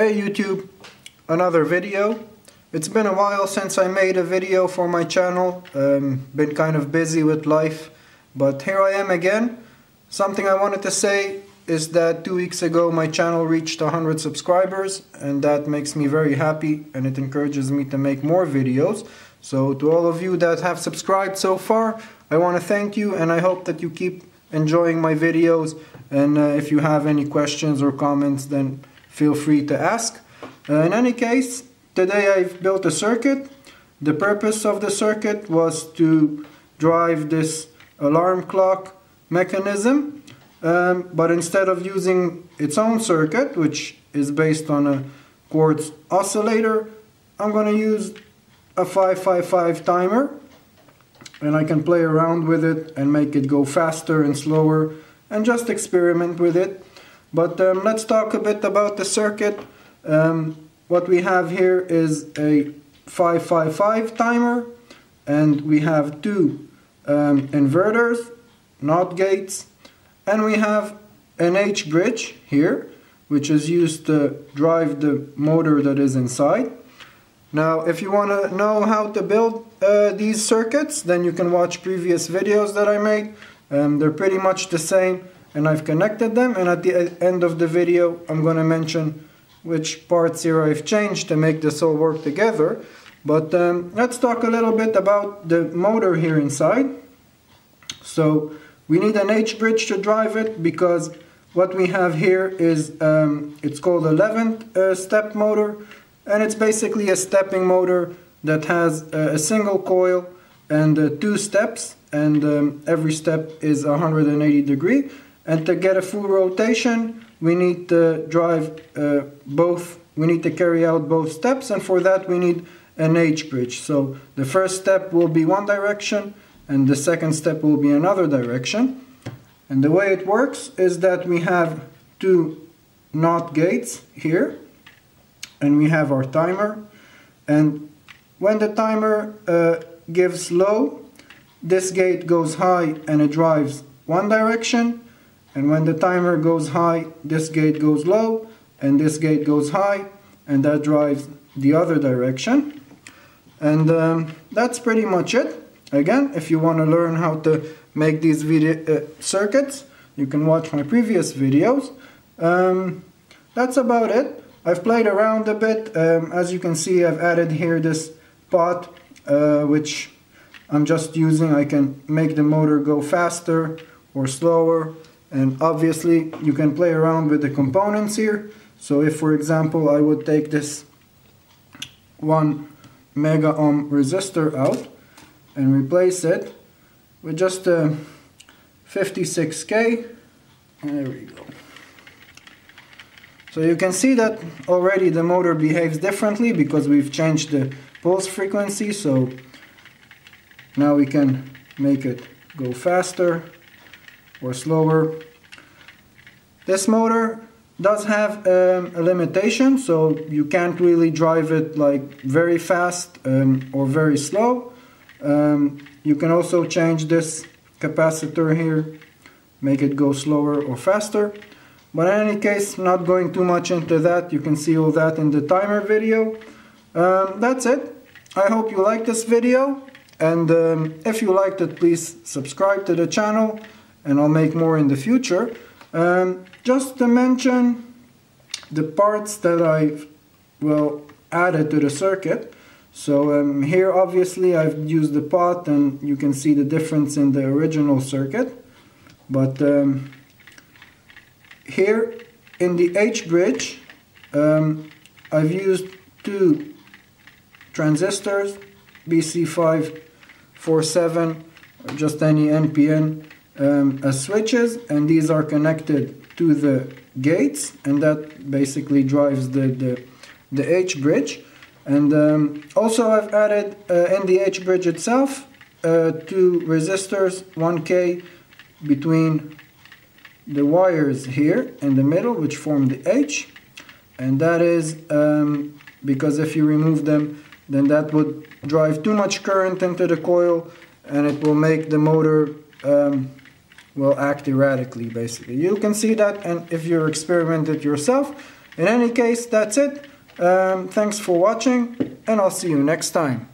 Hey YouTube, another video. It's been a while since I made a video for my channel, um, been kind of busy with life, but here I am again. Something I wanted to say is that two weeks ago my channel reached 100 subscribers and that makes me very happy and it encourages me to make more videos. So to all of you that have subscribed so far, I want to thank you and I hope that you keep enjoying my videos and uh, if you have any questions or comments then feel free to ask. Uh, in any case, today I've built a circuit. The purpose of the circuit was to drive this alarm clock mechanism, um, but instead of using its own circuit, which is based on a quartz oscillator, I'm going to use a 555 timer and I can play around with it and make it go faster and slower and just experiment with it. But um, let's talk a bit about the circuit. Um, what we have here is a 555 timer and we have two um, inverters, NOT gates, and we have an H-bridge here which is used to drive the motor that is inside. Now if you want to know how to build uh, these circuits then you can watch previous videos that I made. Um, they're pretty much the same and I've connected them and at the end of the video I'm going to mention which parts here I've changed to make this all work together. But um, let's talk a little bit about the motor here inside. So we need an H-bridge to drive it because what we have here is, um, it's called a Lavet uh, step motor and it's basically a stepping motor that has uh, a single coil and uh, two steps and um, every step is 180 degree and to get a full rotation, we need to drive uh, both, we need to carry out both steps, and for that we need an H-bridge. So the first step will be one direction, and the second step will be another direction. And the way it works is that we have two NOT gates here, and we have our timer. And when the timer uh, gives low, this gate goes high and it drives one direction, and when the timer goes high, this gate goes low, and this gate goes high, and that drives the other direction. And um, that's pretty much it. Again, if you want to learn how to make these video uh, circuits, you can watch my previous videos. Um, that's about it. I've played around a bit. Um, as you can see, I've added here this pot, uh, which I'm just using. I can make the motor go faster or slower and obviously you can play around with the components here. So if for example I would take this 1 mega ohm resistor out and replace it with just a 56k there we go. So you can see that already the motor behaves differently because we've changed the pulse frequency. So now we can make it go faster or slower. This motor does have um, a limitation, so you can't really drive it like very fast um, or very slow. Um, you can also change this capacitor here, make it go slower or faster. But in any case, not going too much into that, you can see all that in the timer video. Um, that's it. I hope you liked this video, and um, if you liked it, please subscribe to the channel and I'll make more in the future. Um, just to mention the parts that I've well added to the circuit. So um, here obviously I've used the pot and you can see the difference in the original circuit. But um, here in the H-bridge um, I've used two transistors BC547 or just any NPN um, as switches and these are connected to the gates and that basically drives the, the, the H bridge. And um, also I've added uh, in the H bridge itself uh, two resistors 1k between the wires here in the middle which form the H. And that is um, because if you remove them then that would drive too much current into the coil and it will make the motor um, will act erratically basically. You can see that and if you experiment it yourself In any case, that's it. Um, thanks for watching, and I'll see you next time.